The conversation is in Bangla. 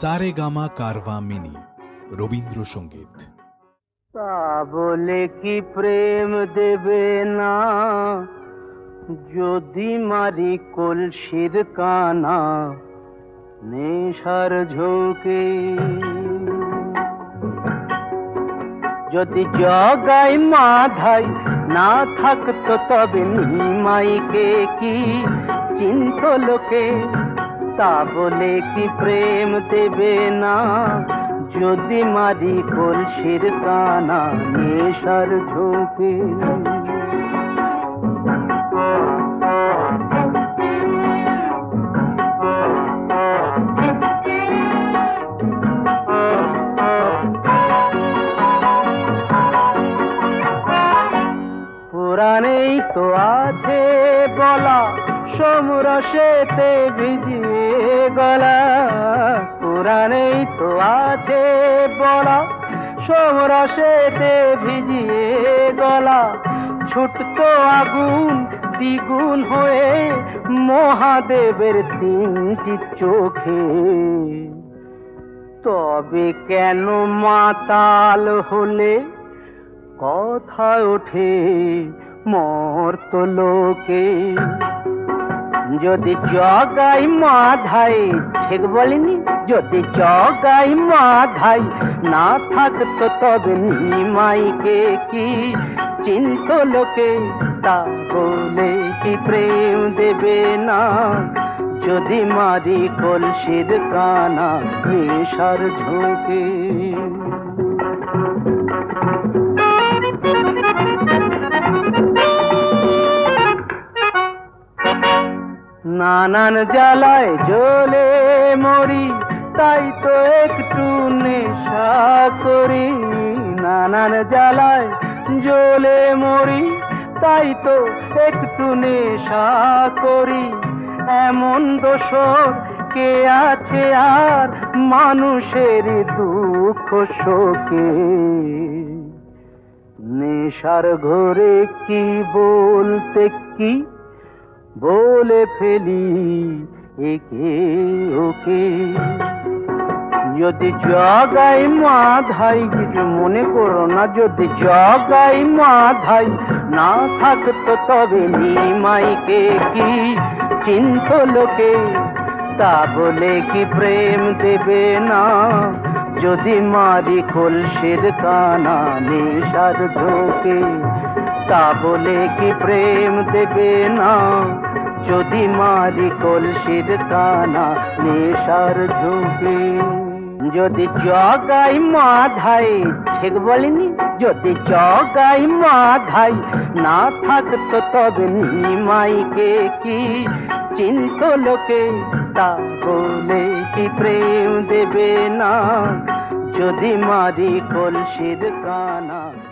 সারে গামা কারভা মিনি, রবীন্দ্রসঙ্গীত। তা বলে কি প্রেম দেবে না? যদি মারি কলসির কানা, নেশার ঝোঁকে। যদি জগাই মাধাই না থাকতো তবে নিমাইকে কি চিন্ত লোকে? তা বলে কি প্রেম দেবে না? যদি মারি কলসির কানা নেশার ঝোঁকে। পুরাণেই তো আছে বলা সমরসেতে ভিজিয়ে গলা। পুরাণেই তো আছে বলা, সমরসেতে ভিজিয়ে গলা। ছুটতো আগুন দ্বিগুণ হয়ে মহাদেবের তিনটি চোখে। তবে কেন মাতাল হলে? কথা ওঠে মর্ত লোকে। যদি জগাই মাধাই, ঠিক বলিনি? যদি জগাই মাধাই, না থাকতো তবে নিমাইকে কি? চিন্ত লোকে তা বলে কি প্রেম দেবে না? যদি মারি কলসির কানা, নেশার ঝোঁকে। নানান জ্বালায় জ্বলে মরি, তাই তো একটু নেশা করি। নানান জ্বালায় জ্বলে মরি, তাই তো একটু নেশা করি। এমন দোষর কে আছে আর মানুষের দুঃখ শোকে? নেশার ঘরে কি বলতে কি বলে ফেলি একে ওকে। যদি জগাই মাধাই কিছু মনে করো না, যদি জগাই মাধাই, না থাকতো তবে নিমাইকে কি চিন্ত লোকে? তা বলে কি প্রেম দেবে না? যদি মারি কলসির কানা, নেশার ঝোঁকে তা বলে কি প্রেম দেবে না? যদি মারি কলসির কানা নেশার ঝোঁকে। যদি জগাই মাধাই ঠিক বলিনি? যদি জগাই মাধাই না থাকতো তবে নিমাইকে কি চিন্ত লোকে? তা বলে কি প্রেম দেবে না? যদি মারি কলসির কানা